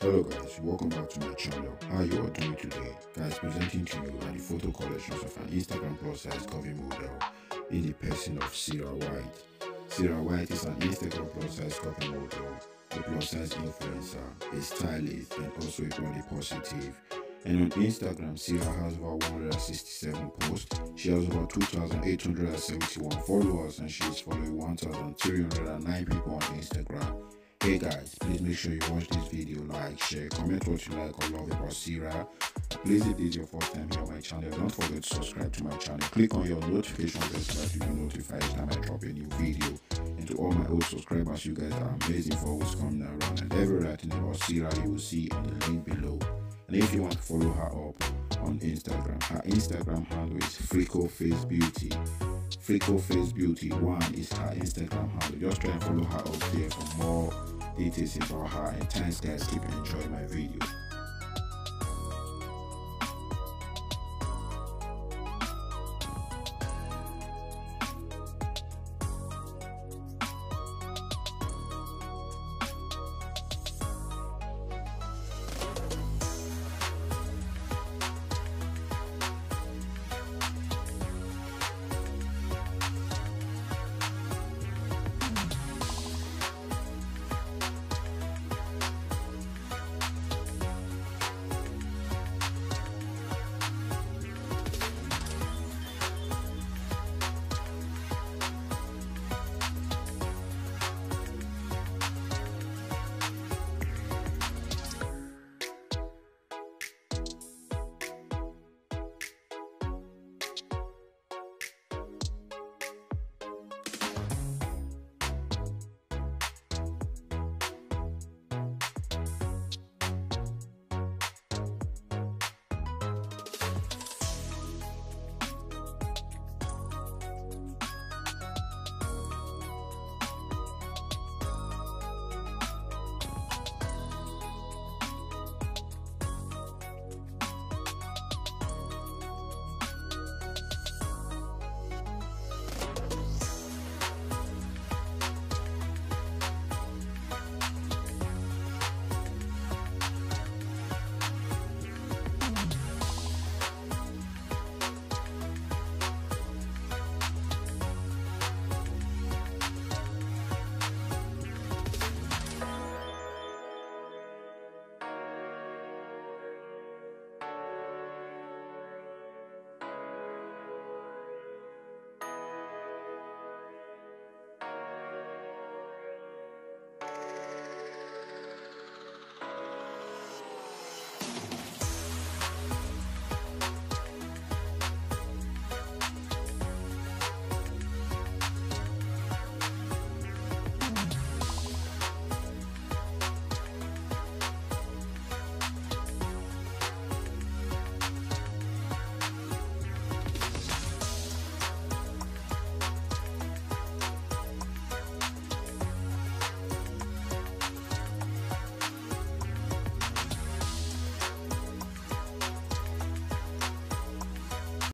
guys welcome back to my channel how are you are doing today guys presenting to you are the photo collections of an instagram plus size cover model in the person of Sarah White Sarah White is an instagram plus size cover model a plus size influencer a stylist and also a body positive. positive and on Instagram, Sarah has over 167 posts. She has over 2,871 followers and she is following 1,309 people on Instagram. Hey guys, please make sure you watch this video, like, share, comment what you like or love about Sarah. Please if this is your first time here on my channel, don't forget to subscribe to my channel. Click on your notification bell so that you be notified each time I drop a new video. And to all my old subscribers, you guys are amazing for always coming around and every writing about Sarah you will see in the link below. And if you want to follow her up on Instagram, her Instagram handle is Freckle Face Beauty. Freckle Face Beauty one is her Instagram handle. Just try and follow her up there for more details about her. And thanks guys, keep enjoying my video.